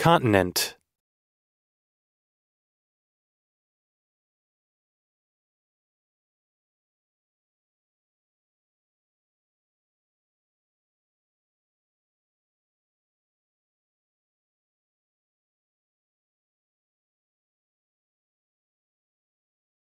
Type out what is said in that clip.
Continent